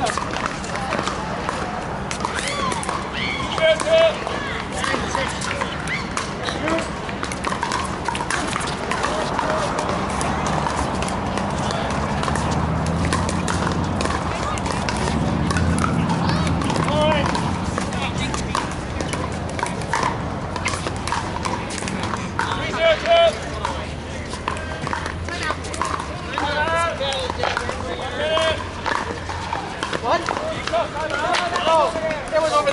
Awesome.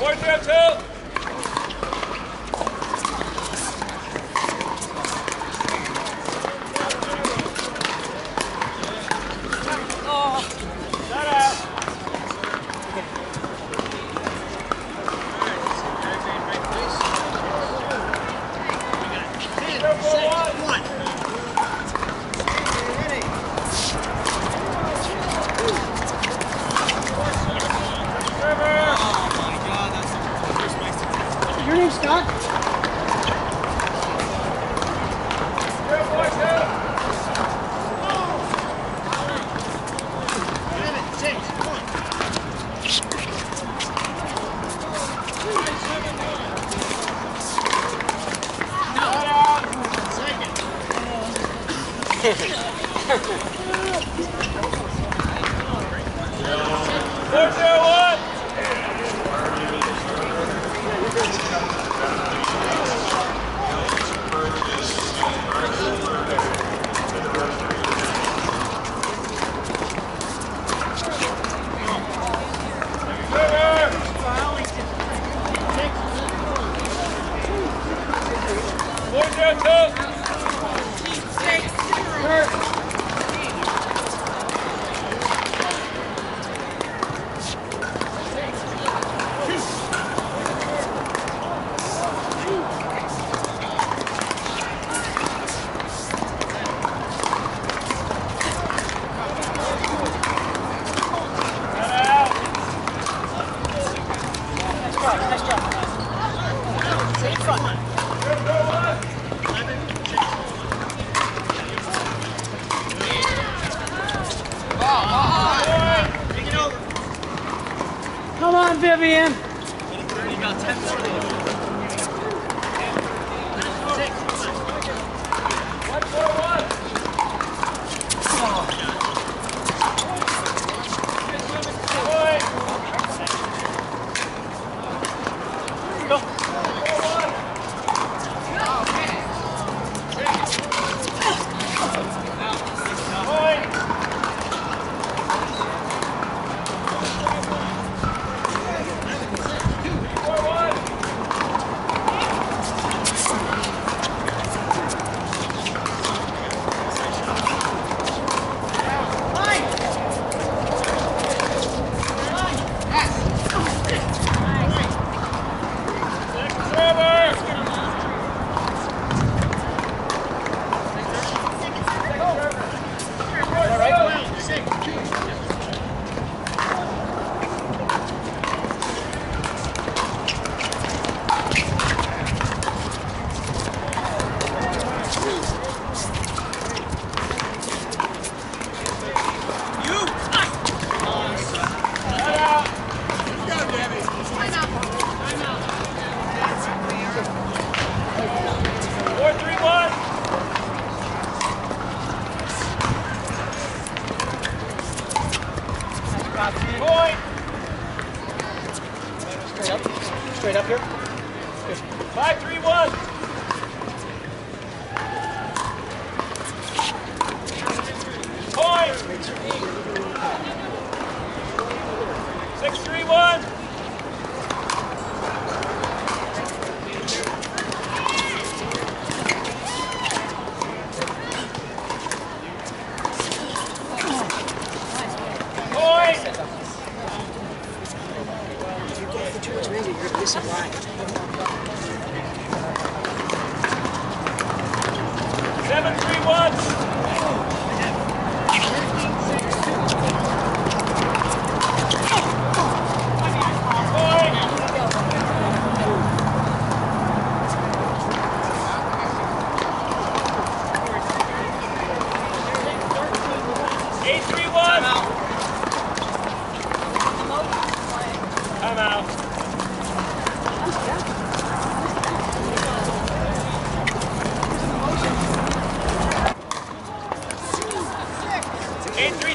One, two, two. Four, two, Come on, 3-1.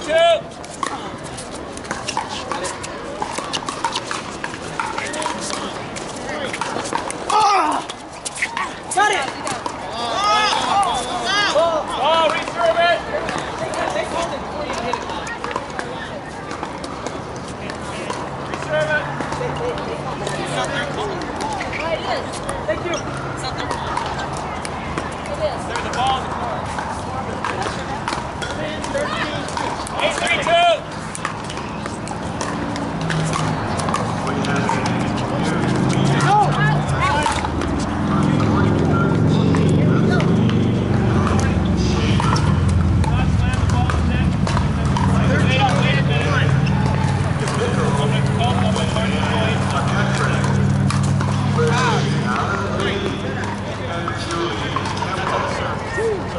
two.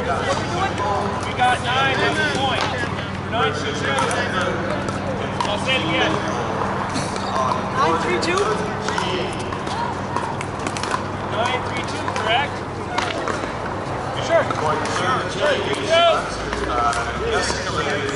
We got nine on the I'll say it again. Nine three two. Nine three two. Correct. Sure? Sure. Sure. Here.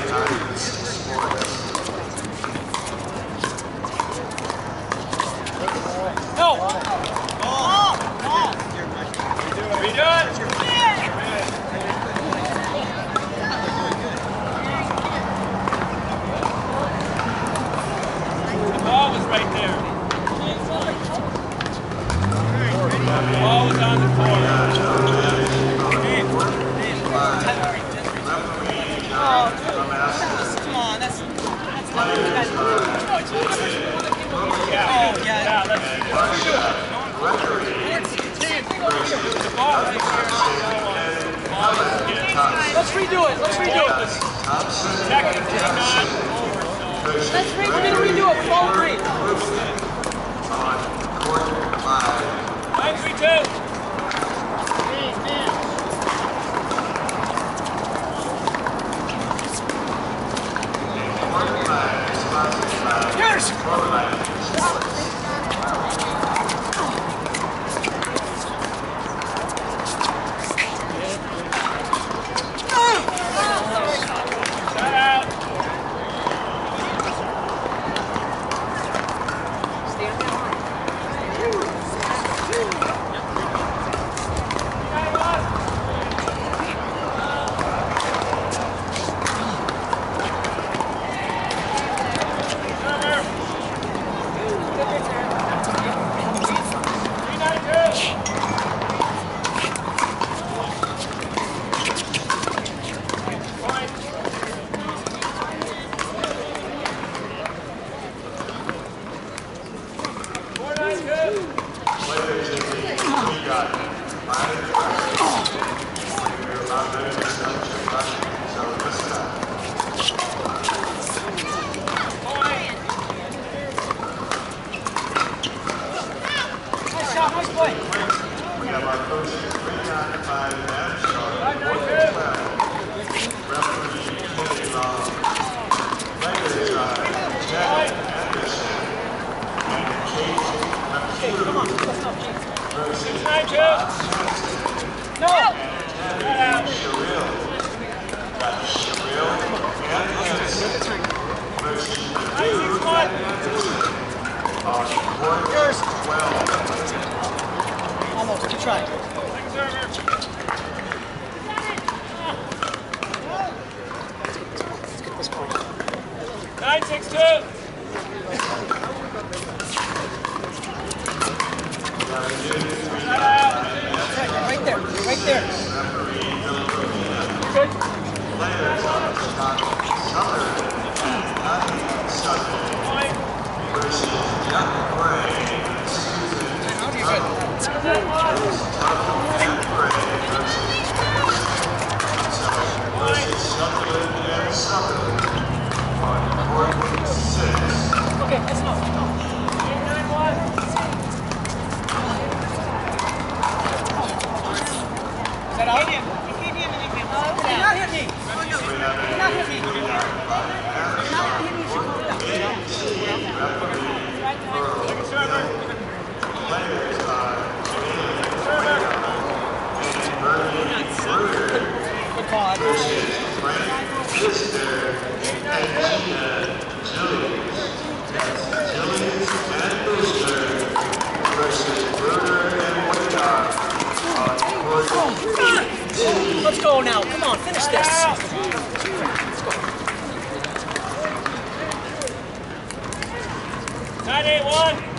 redo it. Let's redo it. Second, not. Let's redo it. redo it. Full three. Five, three, two. Here's 12. Almost, good try. Nine, six, two. right there, right there. Good. Come on, finish this. Nine eight one.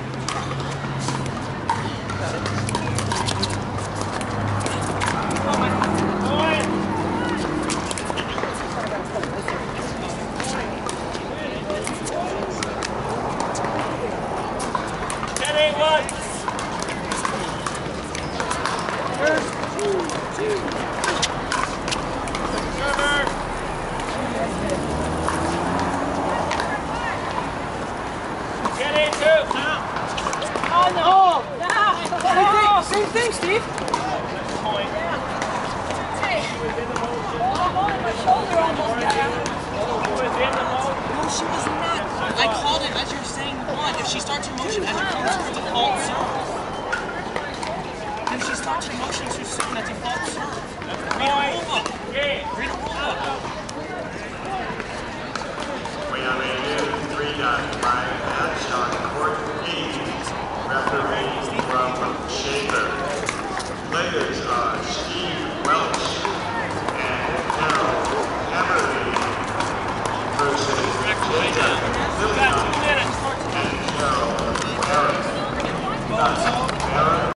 That's a fox. Read a warm-up. Yeah, read a warm-up.